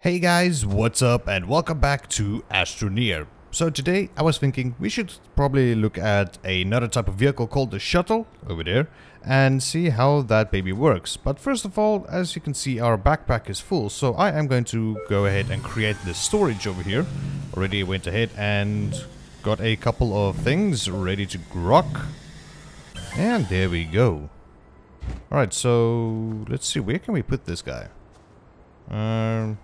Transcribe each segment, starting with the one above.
Hey guys, what's up and welcome back to Astroneer. So today I was thinking we should probably look at another type of vehicle called the shuttle over there and see how that baby works. But first of all, as you can see our backpack is full so I am going to go ahead and create the storage over here. Already went ahead and got a couple of things ready to grok. And there we go. Alright, so let's see, where can we put this guy? Um...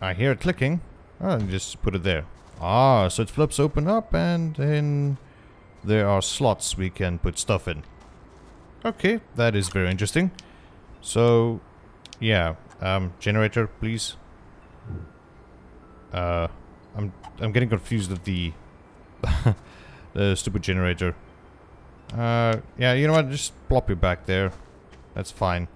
I hear it clicking. Oh, just put it there. Ah, so it flips open up and then there are slots we can put stuff in. Okay, that is very interesting. So, yeah, um, generator, please. Uh, I'm I'm getting confused with the the stupid generator. Uh, yeah, you know what? Just plop you back there. That's fine.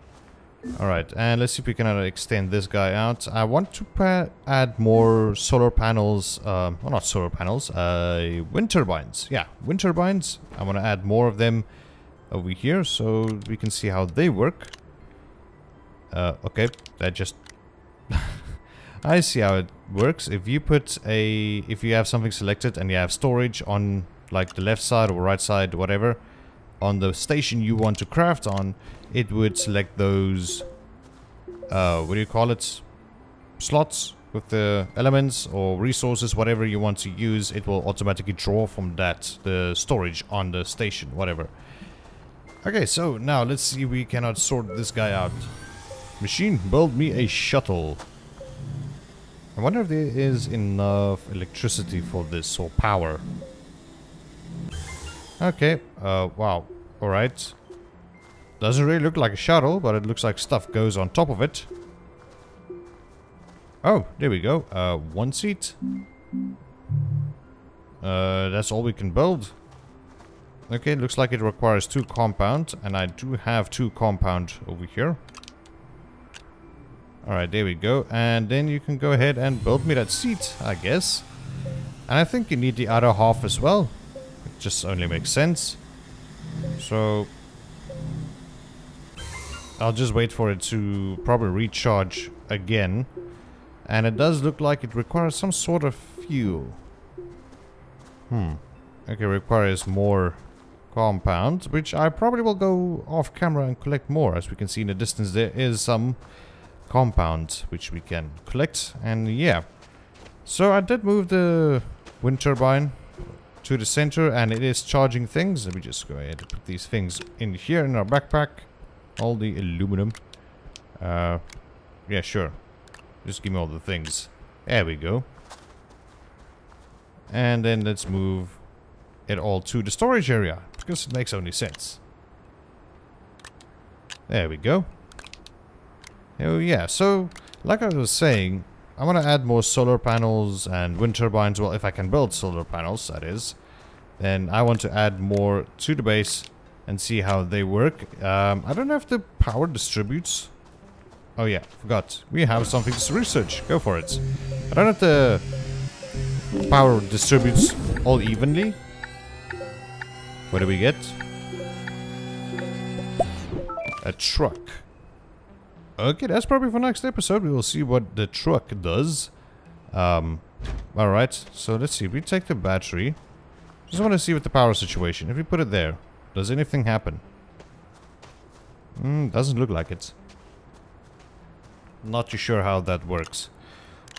Alright, and let's see if we can uh, extend this guy out. I want to add more solar panels, um, well not solar panels, uh, wind turbines. Yeah, wind turbines. I want to add more of them over here so we can see how they work. Uh, okay, that just... I see how it works. If you put a... If you have something selected and you have storage on like the left side or right side, whatever, on the station you want to craft on, it would select those, uh, what do you call it, slots with the elements or resources, whatever you want to use, it will automatically draw from that, the storage on the station, whatever. Okay, so now let's see we cannot sort this guy out. Machine, build me a shuttle. I wonder if there is enough electricity for this or power. Okay, uh, wow. Alright. Doesn't really look like a shuttle, but it looks like stuff goes on top of it. Oh, there we go. Uh, one seat. Uh, that's all we can build. Okay, looks like it requires two compound, and I do have two compound over here. Alright, there we go. And then you can go ahead and build me that seat, I guess. And I think you need the other half as well. It just only makes sense. So... I'll just wait for it to probably recharge again. And it does look like it requires some sort of fuel. Hmm. Okay, requires more compound, which I probably will go off camera and collect more. As we can see in the distance, there is some compound which we can collect. And yeah. So I did move the wind turbine to the center and it is charging things. Let me just go ahead and put these things in here in our backpack. All the aluminum. Uh, yeah, sure. Just give me all the things. There we go. And then let's move it all to the storage area. Because it makes only sense. There we go. Oh yeah, so like I was saying, I want to add more solar panels and wind turbines. Well, if I can build solar panels, that is. Then I want to add more to the base and see how they work. Um, I don't know if the power distributes. Oh yeah, forgot. We have something to research. Go for it. I don't know if the power distributes all evenly. What do we get? A truck. Okay, that's probably for next episode. We will see what the truck does. Um, alright, so let's see. We take the battery. Just want to see what the power situation. If we put it there, does anything happen? Hmm, doesn't look like it. Not too sure how that works.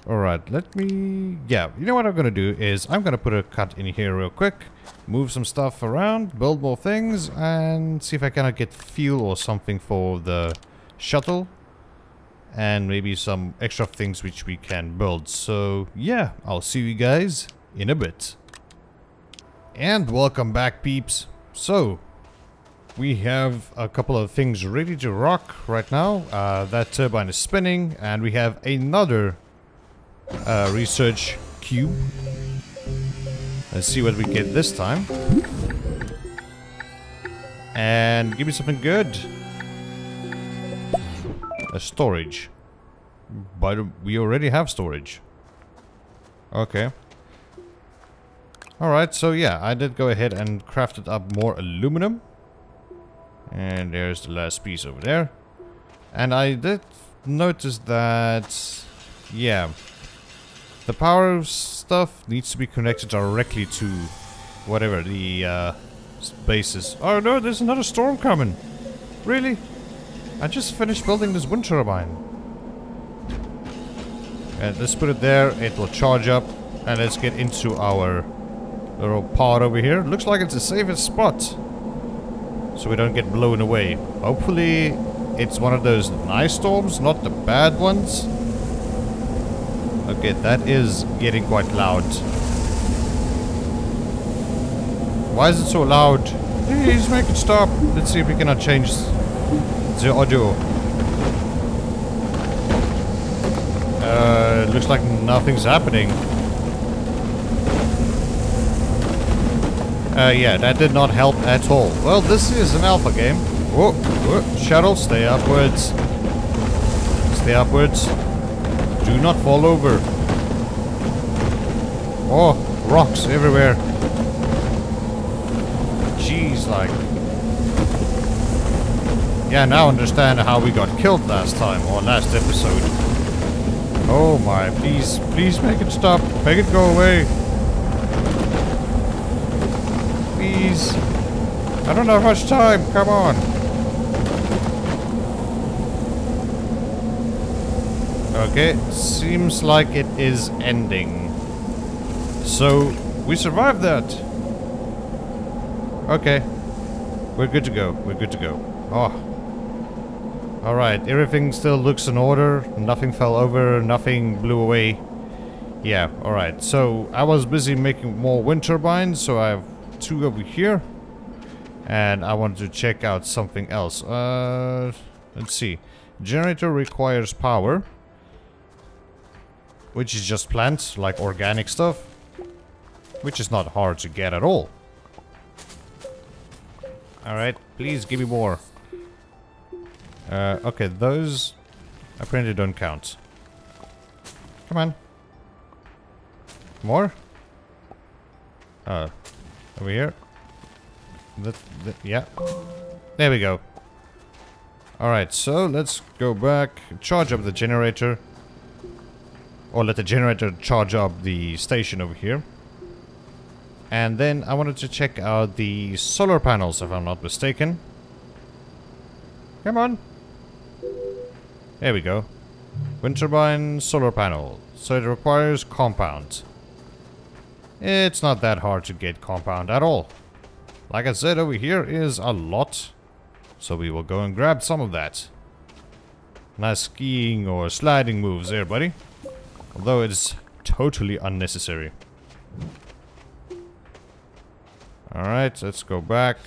Alright, let me... Yeah, you know what I'm gonna do is I'm gonna put a cut in here real quick. Move some stuff around, build more things, and see if I cannot get fuel or something for the shuttle and maybe some extra things which we can build. So yeah, I'll see you guys in a bit. And welcome back peeps. So, we have a couple of things ready to rock right now. Uh, that turbine is spinning and we have another uh, research cube. Let's see what we get this time. And give me something good storage. But we already have storage. Okay. Alright, so yeah, I did go ahead and crafted up more aluminum. And there's the last piece over there. And I did notice that, yeah, the power stuff needs to be connected directly to whatever the uh, bases. Oh no, there's another storm coming. Really? I just finished building this wind turbine. And let's put it there, it will charge up, and let's get into our little pod over here. Looks like it's the safest spot. So we don't get blown away. Hopefully it's one of those nice storms, not the bad ones. Okay, that is getting quite loud. Why is it so loud? Please make it stop. Let's see if we cannot change audio. Uh, looks like nothing's happening. Uh, yeah, that did not help at all. Well, this is an alpha game. Whoa, whoa, shuttle, stay upwards. Stay upwards. Do not fall over. Oh, rocks everywhere. Jeez, like... Yeah, now understand how we got killed last time, or last episode. Oh my, please, please make it stop. Make it go away. Please. I don't have much time, come on. Okay, seems like it is ending. So, we survived that. Okay. We're good to go. We're good to go. Oh. Alright, everything still looks in order. Nothing fell over, nothing blew away. Yeah, alright. So, I was busy making more wind turbines, so I have two over here. And I wanted to check out something else. Uh, let's see. Generator requires power. Which is just plants, like organic stuff. Which is not hard to get at all. Alright, please give me more. Uh, okay, those apparently don't count. Come on. More? Uh, over here. That, yeah. There we go. Alright, so let's go back, charge up the generator. Or let the generator charge up the station over here. And then I wanted to check out the solar panels, if I'm not mistaken. Come on. There we go. Wind turbine, solar panel. So it requires compound. It's not that hard to get compound at all. Like I said, over here is a lot. So we will go and grab some of that. Nice skiing or sliding moves there, buddy. Although it's totally unnecessary. Alright, let's go back.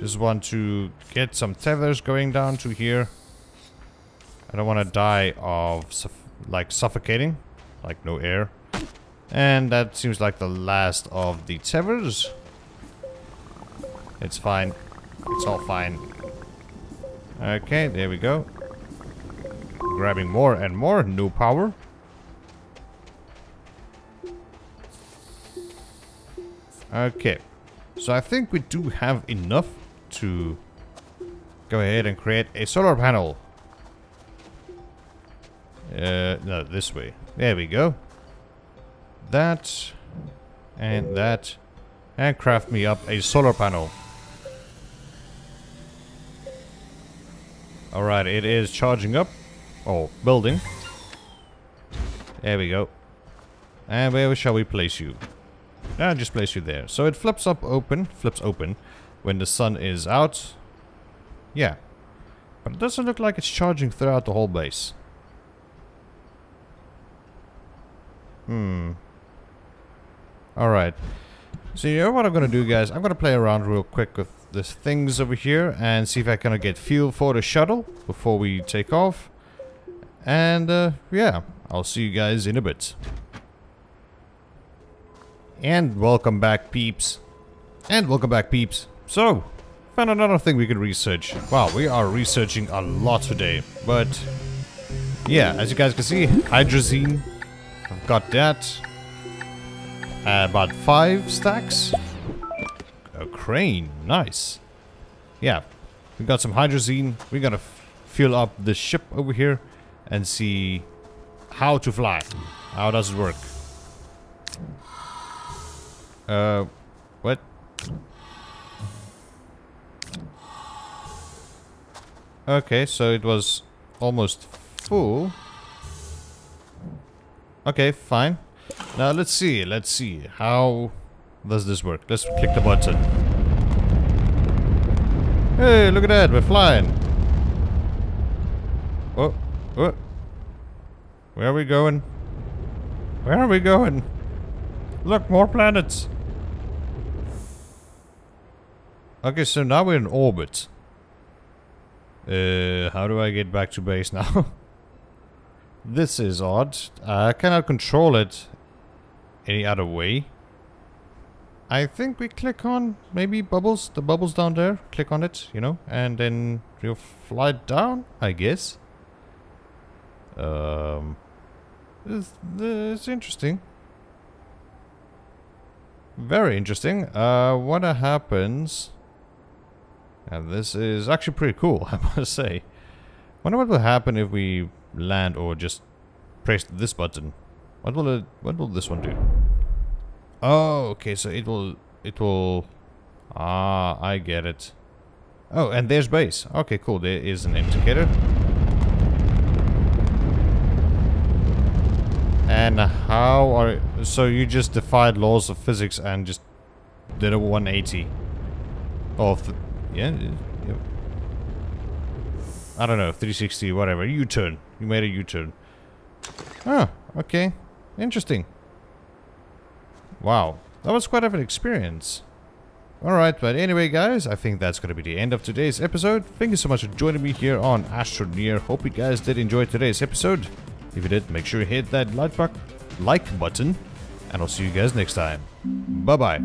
Just want to get some tethers going down to here. I don't want to die of, suff like, suffocating. Like, no air. And that seems like the last of the tethers. It's fine. It's all fine. Okay, there we go. Grabbing more and more. New power. Okay. So I think we do have enough to go ahead and create a solar panel. Uh, no, this way. There we go. That and that and craft me up a solar panel. Alright, it is charging up. Oh, building. There we go. And where shall we place you? I'll just place you there. So it flips up open, flips open when the sun is out. Yeah. But it doesn't look like it's charging throughout the whole base. Hmm. Alright. So you know what I'm gonna do guys? I'm gonna play around real quick with the things over here and see if I can get fuel for the shuttle before we take off. And uh, yeah, I'll see you guys in a bit. And welcome back, peeps. And welcome back, peeps. So, found another thing we could research. Wow, we are researching a lot today. But, yeah, as you guys can see, hydrazine. I've got that. Uh, about five stacks. A crane, nice. Yeah, we got some hydrazine. We gotta fuel up the ship over here. and see how to fly. How does it work? Uh, what? Okay, so it was almost full. Okay, fine. Now let's see, let's see. How does this work? Let's click the button. Hey, look at that, we're flying. Oh, oh. Where are we going? Where are we going? Look, more planets. Okay, so now we're in orbit. Uh, how do I get back to base now? this is odd. I cannot control it any other way. I think we click on maybe bubbles, the bubbles down there. Click on it, you know, and then we'll fly down, I guess. Um, it's, it's interesting. Very interesting. Uh, what happens? And this is actually pretty cool, I must say. Wonder what will happen if we land or just press this button. What will it? What will this one do? Oh, okay. So it will. It will. Ah, I get it. Oh, and there's base. Okay, cool. There is an indicator. And how are... So you just defied laws of physics and just did a 180. Of... Yeah, yeah. I don't know, 360, whatever. U-turn. You made a U-turn. Oh, okay. Interesting. Wow. That was quite of an experience. Alright, but anyway guys, I think that's going to be the end of today's episode. Thank you so much for joining me here on Astroneer. Hope you guys did enjoy today's episode. If you did, make sure you hit that like, button. And I'll see you guys next time. Bye-bye.